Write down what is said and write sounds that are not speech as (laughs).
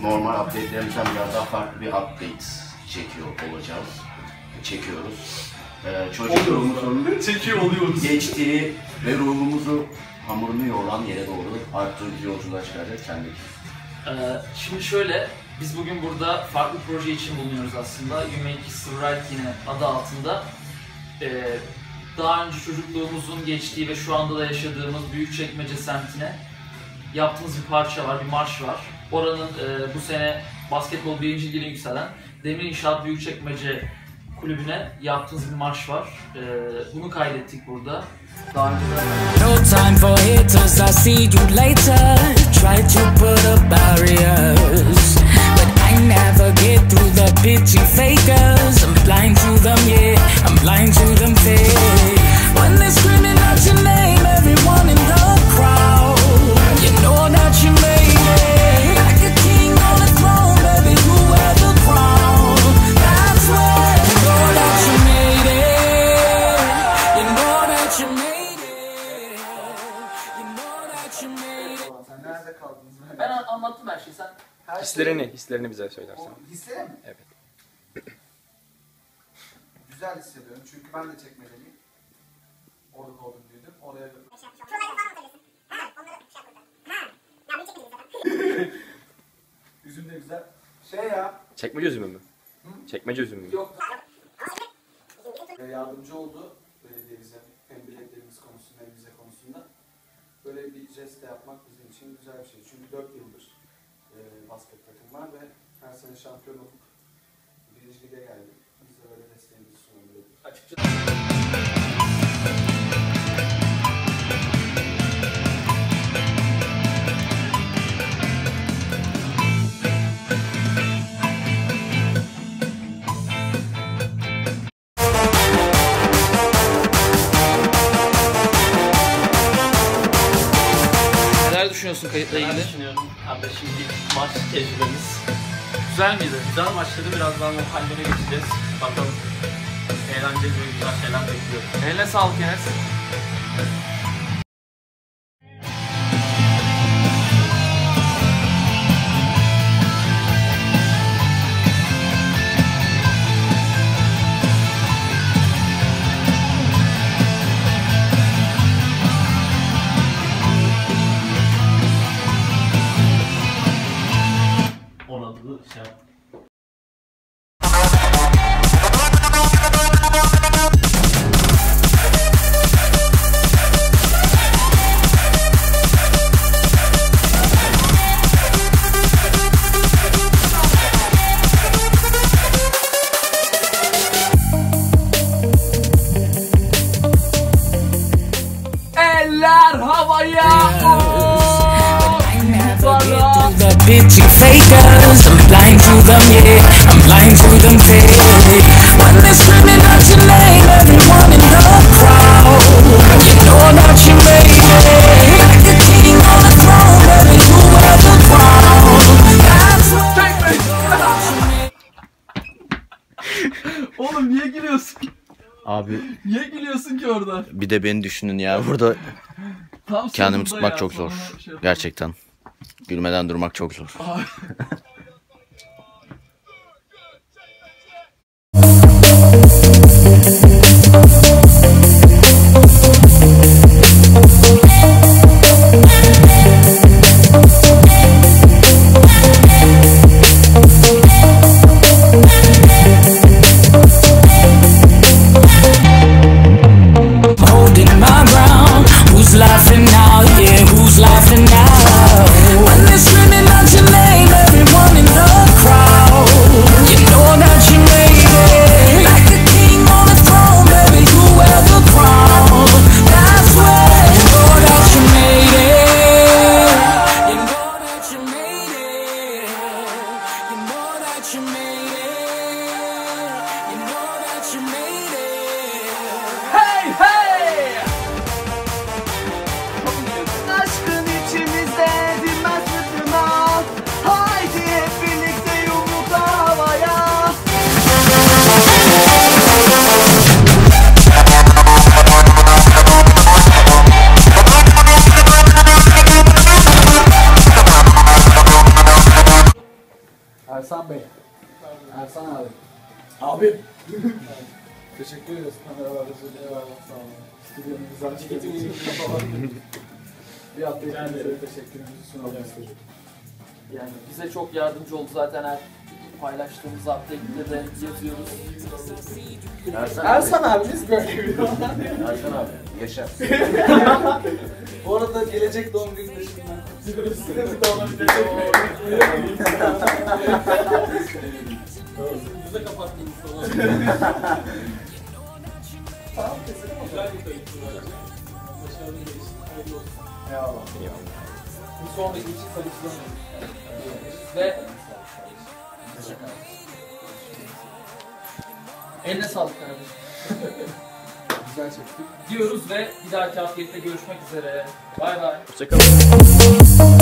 normal update'lerimizden biraz daha farklı bir update çekiyor olacağız. Çekiyoruz. Ee, çocukluğumuzun (laughs) Çekiyor oluyoruz. geçtiği ve ruhumuzu hamurunu yoğuran yere doğru artık bir yolculuğa çıkaracak kendik. Ee, şimdi şöyle, biz bugün burada farklı proje için bulunuyoruz aslında. You Make Right yine adı altında. Ee, daha önce çocukluğumuzun geçtiği ve şu anda da yaşadığımız Büyükçekmece semtine yaptığımız bir parça var, bir marş var. Oranın e, bu sene basketbol birinci ligine yükselen Demir İnşaat Büyükçekmece kulübüne yaptığımız bir marş var. Ee, bunu kaydettik burada. No time for haters, I see you later. Try to put up barriers. But I never get through the pity Sen nerede kaldınız? ben an- anlattım her şeyi. Sen Her Hislerini, hislerini bize söylersen. O hisleri mi? Evet. (clears throat) Güzel hissediyorum çünkü ben de çekmeliyim. Orada doğdum büyüdüm. Oraya (laughs) Üzüm de güzel. Şey ya, Çekmece üzümü mü? Çekmece üzümü mü? yok yardımcı oldu belediye bize hem biletlerimiz konusunda hem vize konusunda. Böyle bir jest de yapmak bizim için güzel bir şey. Çünkü 4 yıldır e, basket takım var ve her sene şampiyon olup birinci lige geldi. Biz de böyle desteğimizi sunalım. açıkçası. Düşünüyorsun kayıtla ilgili? düşünüyorum kardeşim ilk maç tecrübemiz. Güzel miydi? Güzel maçladı. Birazdan o hallerine geçeceğiz. Bakalım. Eğlenceli ve güzel şeyler bekliyorum. Eline sağlık Enes. The pity fakers. I'm blind to them, yeah. I'm blind to them fake. When they're screaming out your name, everyone in the crowd. You know that you made it. Like a king on a throne, baby, you wear the crown. That's you Oğlum niye gülüyorsun? Abi Niye gülüyorsun ki orada? bir de beni düşünün ya burada Tam kendimi tutmak ya, çok zor. şey yapalım. Gerçekten. Gülmeden durmak çok zor. holding (laughs) Ersan abi. Abi. Teşekkür ederiz kameralarda var. Sağ olun. Stüdyonun güzel çekimini. Bir hafta hepinize teşekkürümüzü sunalım. Yani bize çok yardımcı oldu zaten her paylaştığımız update'de de yazıyoruz. Ersan, Ersan abimiz böyle bir Ersan abi yaşa. Bu arada gelecek doğum gününde şimdiden kutluyoruz. Doğum günü kapattığımız falan. Tamam keselim o Güzel bir kayıt. Başarılı geçti. Hayırlı olsun. Eyvallah. Bir sonraki için sabırsızlanıyoruz. Ve eline sağlık kardeşim. (laughs) Güzel çektik. Diyoruz ve bir dahaki hafta görüşmek üzere. Bay bay. Hoşçakalın.